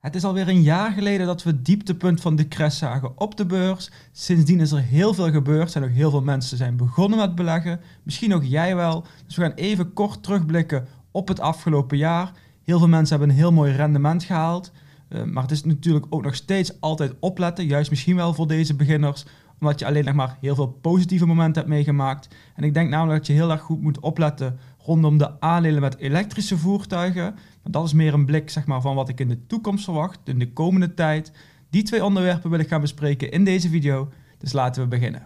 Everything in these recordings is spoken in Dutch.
Het is alweer een jaar geleden dat we het dieptepunt van de crash zagen op de beurs. Sindsdien is er heel veel gebeurd. Zijn ook heel veel mensen zijn begonnen met beleggen. Misschien ook jij wel. Dus we gaan even kort terugblikken op het afgelopen jaar. Heel veel mensen hebben een heel mooi rendement gehaald. Uh, maar het is natuurlijk ook nog steeds altijd opletten. Juist misschien wel voor deze beginners. Omdat je alleen nog maar heel veel positieve momenten hebt meegemaakt. En ik denk namelijk dat je heel erg goed moet opletten rondom de aandelen met elektrische voertuigen. Maar dat is meer een blik zeg maar, van wat ik in de toekomst verwacht, in de komende tijd. Die twee onderwerpen wil ik gaan bespreken in deze video. Dus laten we beginnen.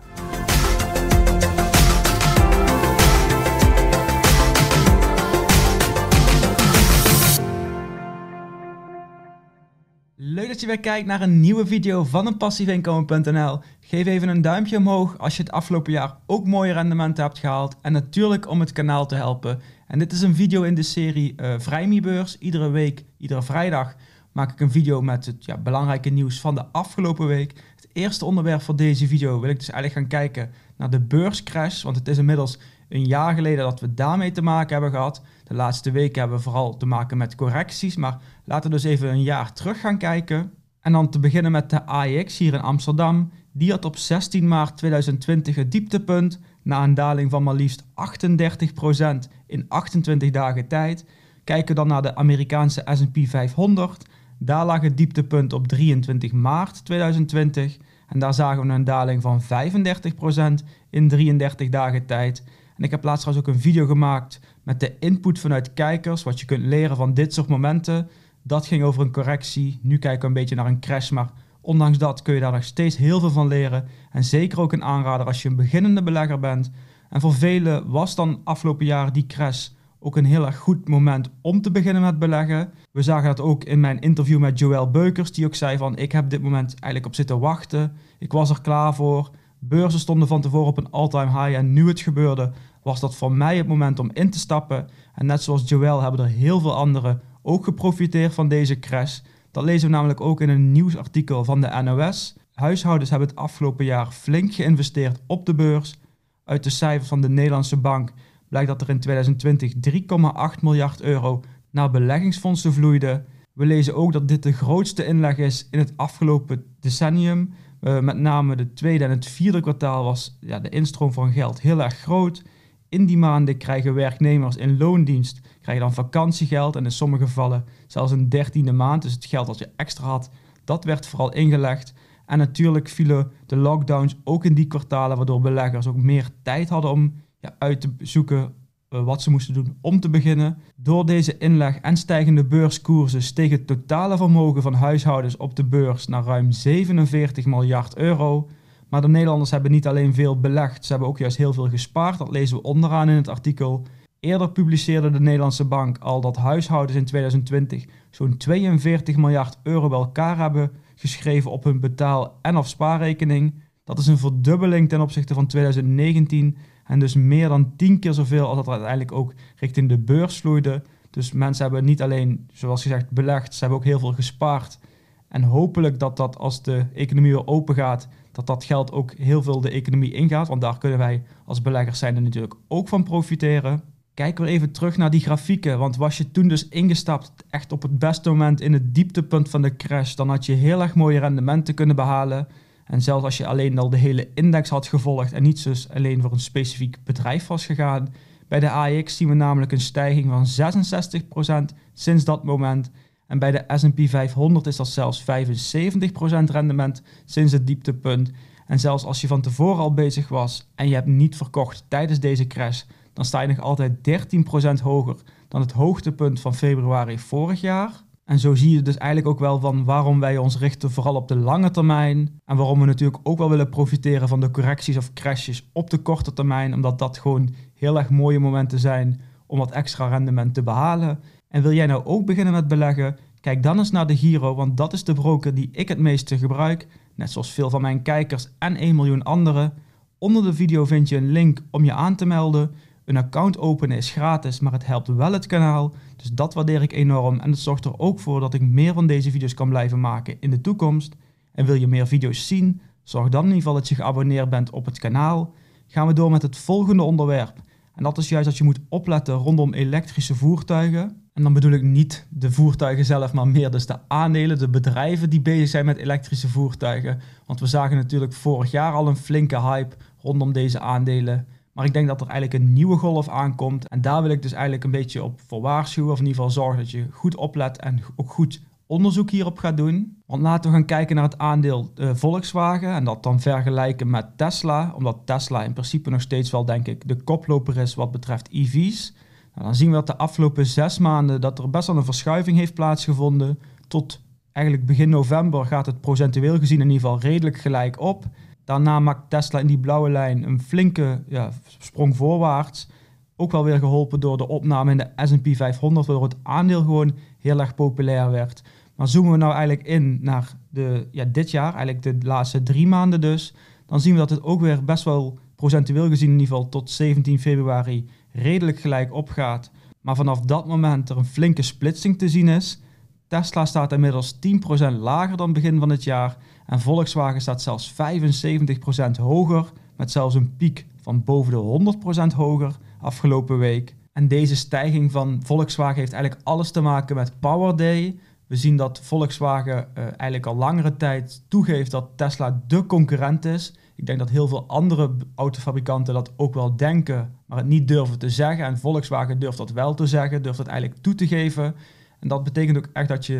Leuk dat je weer kijkt naar een nieuwe video van een passiefinkomen.nl. Geef even een duimpje omhoog als je het afgelopen jaar ook mooie rendementen hebt gehaald. En natuurlijk om het kanaal te helpen. En dit is een video in de serie uh, Vrijmibeurs. Iedere week, iedere vrijdag maak ik een video met het ja, belangrijke nieuws van de afgelopen week. Het eerste onderwerp voor deze video wil ik dus eigenlijk gaan kijken naar de beurscrash. Want het is inmiddels een jaar geleden dat we daarmee te maken hebben gehad. De laatste weken hebben we vooral te maken met correcties. Maar laten we dus even een jaar terug gaan kijken. En dan te beginnen met de AEX hier in Amsterdam. Die had op 16 maart 2020 het dieptepunt na een daling van maar liefst 38% in 28 dagen tijd. Kijken we dan naar de Amerikaanse S&P 500. Daar lag het dieptepunt op 23 maart 2020 en daar zagen we een daling van 35% in 33 dagen tijd. En ik heb laatst trouwens ook een video gemaakt met de input vanuit kijkers, wat je kunt leren van dit soort momenten. Dat ging over een correctie. Nu kijken we een beetje naar een crash, maar ondanks dat kun je daar nog steeds heel veel van leren. En zeker ook een aanrader als je een beginnende belegger bent. En voor velen was dan afgelopen jaar die crash ook een heel erg goed moment om te beginnen met beleggen. We zagen dat ook in mijn interview met Joël Beukers, die ook zei van ik heb dit moment eigenlijk op zitten wachten. Ik was er klaar voor. Beurzen stonden van tevoren op een all-time high en nu het gebeurde, was dat voor mij het moment om in te stappen. En net zoals Joël hebben er heel veel anderen ook geprofiteerd van deze crash. Dat lezen we namelijk ook in een nieuwsartikel van de NOS. Huishoudens hebben het afgelopen jaar flink geïnvesteerd op de beurs. Uit de cijfers van de Nederlandse bank blijkt dat er in 2020 3,8 miljard euro naar beleggingsfondsen vloeide. We lezen ook dat dit de grootste inleg is in het afgelopen decennium. Uh, met name de tweede en het vierde kwartaal was ja, de instroom van geld heel erg groot. In die maanden krijgen werknemers in loondienst krijgen dan vakantiegeld en in sommige gevallen zelfs een dertiende maand. Dus het geld dat je extra had, dat werd vooral ingelegd. En natuurlijk vielen de lockdowns ook in die kwartalen, waardoor beleggers ook meer tijd hadden om ja, uit te zoeken uh, wat ze moesten doen om te beginnen. Door deze inleg en stijgende beurskoersen steeg het totale vermogen van huishoudens op de beurs naar ruim 47 miljard euro. Maar de Nederlanders hebben niet alleen veel belegd, ze hebben ook juist heel veel gespaard. Dat lezen we onderaan in het artikel. Eerder publiceerde de Nederlandse bank al dat huishoudens in 2020 zo'n 42 miljard euro bij elkaar hebben geschreven op hun betaal- en of spaarrekening. Dat is een verdubbeling ten opzichte van 2019 en dus meer dan 10 keer zoveel als dat uiteindelijk ook richting de beurs vloeide. Dus mensen hebben niet alleen, zoals gezegd, belegd, ze hebben ook heel veel gespaard. En hopelijk dat dat als de economie weer open gaat, dat dat geld ook heel veel de economie ingaat. Want daar kunnen wij als beleggers zijn er natuurlijk ook van profiteren. Kijken we even terug naar die grafieken. Want was je toen dus ingestapt echt op het beste moment in het dieptepunt van de crash, dan had je heel erg mooie rendementen kunnen behalen. En zelfs als je alleen al de hele index had gevolgd en niet dus alleen voor een specifiek bedrijf was gegaan. Bij de AX zien we namelijk een stijging van 66% sinds dat moment. En bij de S&P 500 is dat zelfs 75% rendement sinds het dieptepunt. En zelfs als je van tevoren al bezig was en je hebt niet verkocht tijdens deze crash, dan sta je nog altijd 13% hoger dan het hoogtepunt van februari vorig jaar. En zo zie je dus eigenlijk ook wel van waarom wij ons richten vooral op de lange termijn. En waarom we natuurlijk ook wel willen profiteren van de correcties of crashes op de korte termijn. Omdat dat gewoon heel erg mooie momenten zijn om wat extra rendement te behalen. En wil jij nou ook beginnen met beleggen? Kijk dan eens naar de Giro, want dat is de broker die ik het meeste gebruik. Net zoals veel van mijn kijkers en 1 miljoen anderen. Onder de video vind je een link om je aan te melden. Een account openen is gratis, maar het helpt wel het kanaal. Dus dat waardeer ik enorm en het zorgt er ook voor dat ik meer van deze video's kan blijven maken in de toekomst. En wil je meer video's zien? Zorg dan in ieder geval dat je geabonneerd bent op het kanaal. Gaan we door met het volgende onderwerp. En dat is juist dat je moet opletten rondom elektrische voertuigen. En dan bedoel ik niet de voertuigen zelf, maar meer dus de aandelen, de bedrijven die bezig zijn met elektrische voertuigen. Want we zagen natuurlijk vorig jaar al een flinke hype rondom deze aandelen. Maar ik denk dat er eigenlijk een nieuwe golf aankomt. En daar wil ik dus eigenlijk een beetje op voor waarschuwen. Of in ieder geval zorgen dat je goed oplet en ook goed onderzoek hierop gaat doen. Want laten we gaan kijken naar het aandeel uh, Volkswagen en dat dan vergelijken met Tesla. Omdat Tesla in principe nog steeds wel, denk ik, de koploper is wat betreft EV's. Nou, dan zien we dat de afgelopen zes maanden dat er best wel een verschuiving heeft plaatsgevonden. Tot eigenlijk begin november gaat het procentueel gezien in ieder geval redelijk gelijk op. Daarna maakt Tesla in die blauwe lijn een flinke ja, sprong voorwaarts. Ook wel weer geholpen door de opname in de S&P 500, waardoor het aandeel gewoon heel erg populair werd. Maar zoomen we nou eigenlijk in naar de, ja, dit jaar, eigenlijk de laatste drie maanden dus, dan zien we dat het ook weer best wel procentueel gezien in ieder geval tot 17 februari redelijk gelijk opgaat. Maar vanaf dat moment er een flinke splitsing te zien is. Tesla staat inmiddels 10% lager dan begin van het jaar en Volkswagen staat zelfs 75% hoger, met zelfs een piek van boven de 100% hoger afgelopen week. En deze stijging van Volkswagen heeft eigenlijk alles te maken met Power Day. We zien dat Volkswagen uh, eigenlijk al langere tijd toegeeft dat Tesla de concurrent is. Ik denk dat heel veel andere autofabrikanten dat ook wel denken, maar het niet durven te zeggen. En Volkswagen durft dat wel te zeggen, durft dat eigenlijk toe te geven. En dat betekent ook echt dat je,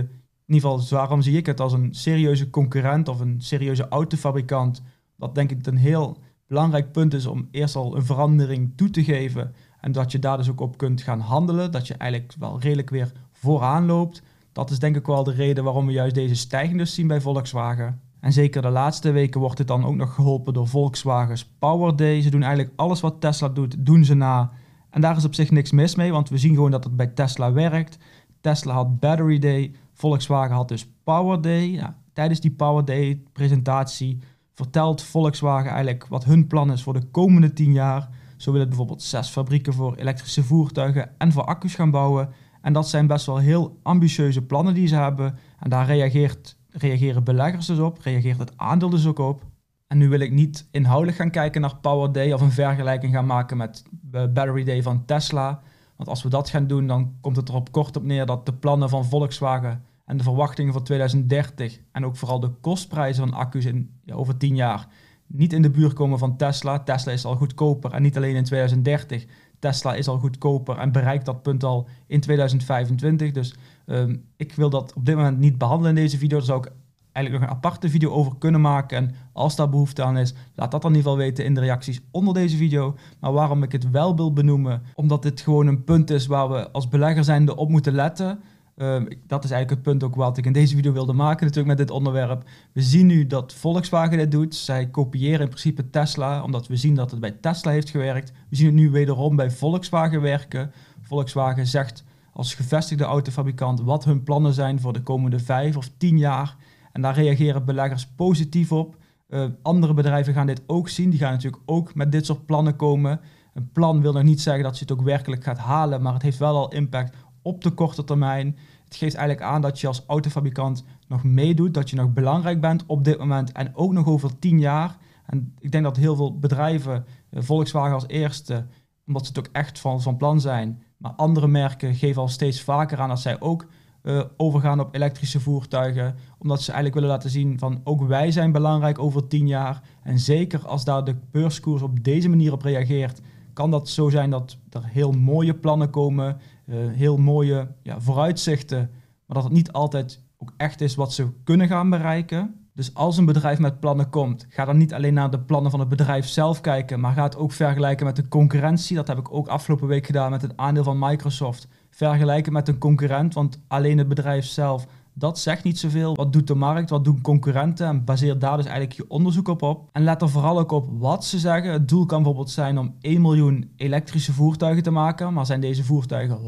in ieder geval, waarom zie ik het als een serieuze concurrent of een serieuze autofabrikant. Dat denk ik een heel belangrijk punt is om eerst al een verandering toe te geven. En dat je daar dus ook op kunt gaan handelen. Dat je eigenlijk wel redelijk weer vooraan loopt. Dat is denk ik wel de reden waarom we juist deze stijging dus zien bij Volkswagen. En zeker de laatste weken wordt het dan ook nog geholpen door Volkswagen's Power Day. Ze doen eigenlijk alles wat Tesla doet, doen ze na. En daar is op zich niks mis mee, want we zien gewoon dat het bij Tesla werkt. Tesla had Battery Day, Volkswagen had dus Power Day. Tijdens die Power Day presentatie vertelt Volkswagen eigenlijk wat hun plan is voor de komende 10 jaar. Zo willen bijvoorbeeld zes fabrieken voor elektrische voertuigen en voor accu's gaan bouwen. En dat zijn best wel heel ambitieuze plannen die ze hebben. En daar reageert, reageren beleggers dus op, reageert het aandeel dus ook op. En nu wil ik niet inhoudelijk gaan kijken naar Power Day of een vergelijking gaan maken met Battery Day van Tesla. Want als we dat gaan doen, dan komt het erop kort op neer dat de plannen van Volkswagen en de verwachtingen voor 2030 en ook vooral de kostprijzen van accu's in, over 10 jaar niet in de buurt komen van Tesla. Tesla is al goedkoper en niet alleen in 2030. Tesla is al goedkoper en bereikt dat punt al in 2025. Dus um, ik wil dat op dit moment niet behandelen in deze video. Daar zou ik eigenlijk nog een aparte video over kunnen maken. En als daar behoefte aan is, laat dat dan in ieder geval weten in de reacties onder deze video. Maar waarom ik het wel wil benoemen, omdat dit gewoon een punt is waar we als belegger zijnde op moeten letten. Ehm, dat is eigenlijk het punt ook wat ik in deze video wilde maken natuurlijk met dit onderwerp. We zien nu dat Volkswagen dit doet. Zij kopiëren in principe Tesla, omdat we zien dat het bij Tesla heeft gewerkt. We zien het nu wederom bij Volkswagen werken. Volkswagen zegt als gevestigde autofabrikant wat hun plannen zijn voor de komende vijf of tien jaar. En daar reageren beleggers positief op. Uh, andere bedrijven gaan dit ook zien. Die gaan natuurlijk ook met dit soort plannen komen. Een plan wil nog niet zeggen dat je het ook werkelijk gaat halen, maar het heeft wel al impact op de korte termijn. Het geeft eigenlijk aan dat je als autofabrikant nog meedoet, dat je nog belangrijk bent op dit moment en ook nog over tien jaar. En ik denk dat heel veel bedrijven, eh, Volkswagen als eerste, omdat ze het ook echt van, van plan zijn, maar andere merken geven al steeds vaker aan dat zij ook uh, overgaan op elektrische voertuigen. Omdat ze eigenlijk willen laten zien van ook wij zijn belangrijk over tien jaar. En zeker als daar de beurskoers op deze manier op reageert, kan dat zo zijn dat er heel mooie plannen komen, uh, heel mooie ja, vooruitzichten, maar dat het niet altijd ook echt is wat ze kunnen gaan bereiken. Dus als een bedrijf met plannen komt, ga dan niet alleen naar de plannen van het bedrijf zelf kijken, maar ga het ook vergelijken met de concurrentie. Dat heb ik ook afgelopen week gedaan met het aandeel van Microsoft. Vergelijken met een concurrent, want alleen het bedrijf zelf dat zegt niet zoveel. Wat doet de markt? Wat doen concurrenten? En baseer daar dus eigenlijk je onderzoek op op. En let er vooral ook op wat ze zeggen. Het doel kan bijvoorbeeld zijn om 1 miljoen elektrische voertuigen te maken. Maar zijn deze voertuigen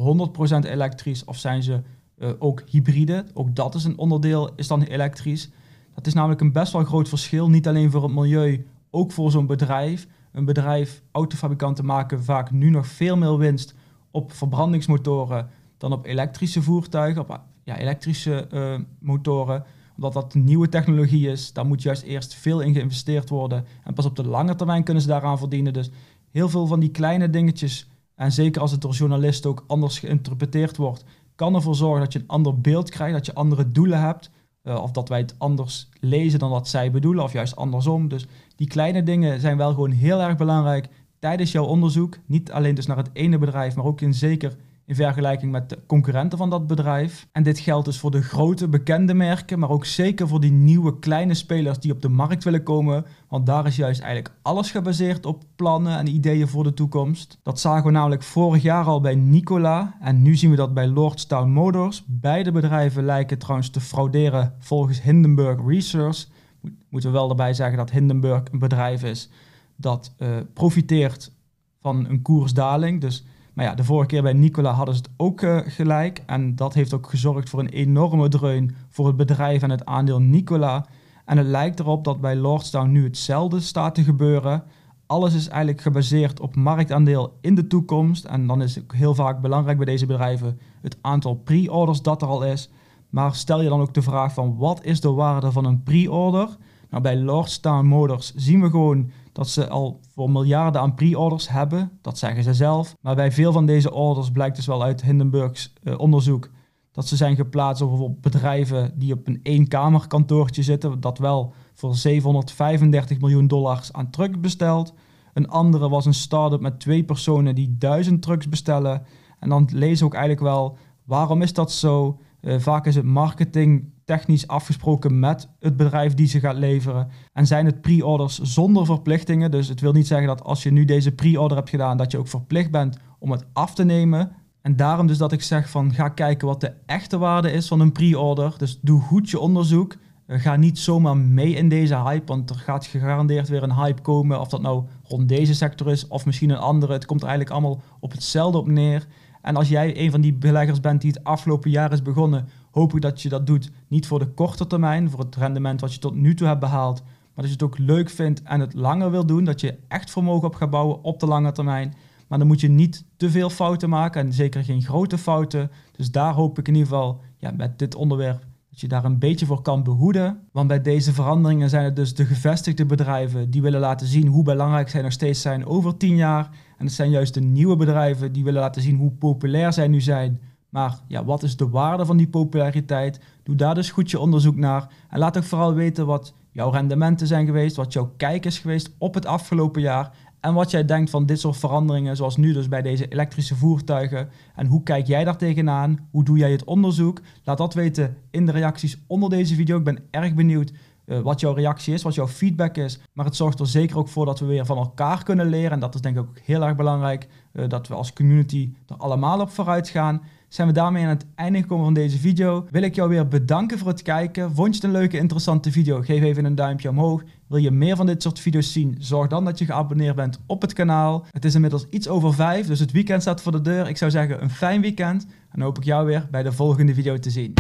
100% elektrisch of zijn ze uh, ook hybride? Ook dat is een onderdeel, is dan elektrisch. Dat is namelijk een best wel groot verschil. Niet alleen voor het milieu, ook voor zo'n bedrijf. Een bedrijf, autofabrikanten maken vaak nu nog veel meer winst op verbrandingsmotoren dan op elektrische voertuigen, op ja, elektrische uh, motoren. Omdat dat nieuwe technologie is, daar moet juist eerst veel in geïnvesteerd worden. En pas op de lange termijn kunnen ze daaraan verdienen. Dus heel veel van die kleine dingetjes, en zeker als het door journalisten ook anders geïnterpreteerd wordt, kan ervoor zorgen dat je een ander beeld krijgt, dat je andere doelen hebt. Uh, of dat wij het anders lezen dan wat zij bedoelen, of juist andersom. Dus die kleine dingen zijn wel gewoon heel erg belangrijk tijdens jouw onderzoek. Niet alleen dus naar het ene bedrijf, maar ook in zeker in vergelijking met de concurrenten van dat bedrijf. En dit geldt dus voor de grote bekende merken, maar ook zeker voor die nieuwe kleine spelers die op de markt willen komen. Want daar is juist eigenlijk alles gebaseerd op plannen en ideeën voor de toekomst. Dat zagen we namelijk vorig jaar al bij Nikola en nu zien we dat bij Lordstown Motors. Beide bedrijven lijken trouwens te frauderen volgens Hindenburg Research. Moeten we wel erbij zeggen dat Hindenburg een bedrijf is dat uh, profiteert van een koersdaling. Dus maar ja, de vorige keer bij Nicola hadden ze het ook uh, gelijk. En dat heeft ook gezorgd voor een enorme dreun voor het bedrijf en het aandeel Nicola. En het lijkt erop dat bij Lordstown nu hetzelfde staat te gebeuren. Alles is eigenlijk gebaseerd op marktaandeel in de toekomst. En dan is het heel vaak belangrijk bij deze bedrijven het aantal pre-orders dat er al is. Maar stel je dan ook de vraag van wat is de waarde van een pre-order? Nou, bij Lordstown Motors zien we gewoon dat ze al voor miljarden aan pre-orders hebben. Dat zeggen ze zelf. Maar bij veel van deze orders blijkt dus wel uit Hindenburgs uh, onderzoek dat ze zijn geplaatst op bijvoorbeeld bedrijven die op een eenkamerkantoortje zitten, dat wel voor 735 miljoen dollars aan trucks bestelt. Een andere was een start-up met twee personen die duizend trucks bestellen. En dan lezen we ook eigenlijk wel, waarom is dat zo? Uh, vaak is het marketing technisch afgesproken met het bedrijf die ze gaat leveren. En zijn het pre-orders zonder verplichtingen. Dus het wil niet zeggen dat als je nu deze pre-order hebt gedaan, dat je ook verplicht bent om het af te nemen. En daarom dus dat ik zeg van ga kijken wat de echte waarde is van een pre-order. Dus doe goed je onderzoek. Eh, ga niet zomaar mee in deze hype, want er gaat gegarandeerd weer een hype komen. Of dat nou rond deze sector is of misschien een andere. Het komt er eigenlijk allemaal op hetzelfde op neer. En als jij een van die beleggers bent die het afgelopen jaar is begonnen hoop ik dat je dat doet. Niet voor de korte termijn, voor het rendement wat je tot nu toe hebt behaald. Maar dat je het ook leuk vindt en het langer wil doen. Dat je echt vermogen op gaat bouwen op de lange termijn. Maar dan moet je niet te veel fouten maken en zeker geen grote fouten. Dus daar hoop ik in ieder geval ja, met dit onderwerp dat je daar een beetje voor kan behoeden. Want bij deze veranderingen zijn het dus de gevestigde bedrijven die willen laten zien hoe belangrijk zij nog steeds zijn over tien jaar. En het zijn juist de nieuwe bedrijven die willen laten zien hoe populair zij nu zijn maar ja, wat is de waarde van die populariteit? Doe daar dus goed je onderzoek naar. En laat ook vooral weten wat jouw rendementen zijn geweest, wat jouw kijk is geweest op het afgelopen jaar. En wat jij denkt van dit soort veranderingen, zoals nu dus bij deze elektrische voertuigen. En hoe kijk jij daar tegenaan? Hoe doe jij het onderzoek? Laat dat weten in de reacties onder deze video. Ik ben erg benieuwd uh, wat jouw reactie is, wat jouw feedback is. Maar het zorgt er zeker ook voor dat we weer van elkaar kunnen leren. En dat is denk ik ook heel erg belangrijk, uh, dat we als community er allemaal op vooruit gaan zijn we daarmee aan het einde gekomen van deze video. Wil ik jou weer bedanken voor het kijken. Vond je het een leuke, interessante video? Geef even een duimpje omhoog. Wil je meer van dit soort video's zien? Zorg dan dat je geabonneerd bent op het kanaal. Het is inmiddels iets over vijf, dus het weekend staat voor de deur. Ik zou zeggen een fijn weekend. En hoop ik jou weer bij de volgende video te zien.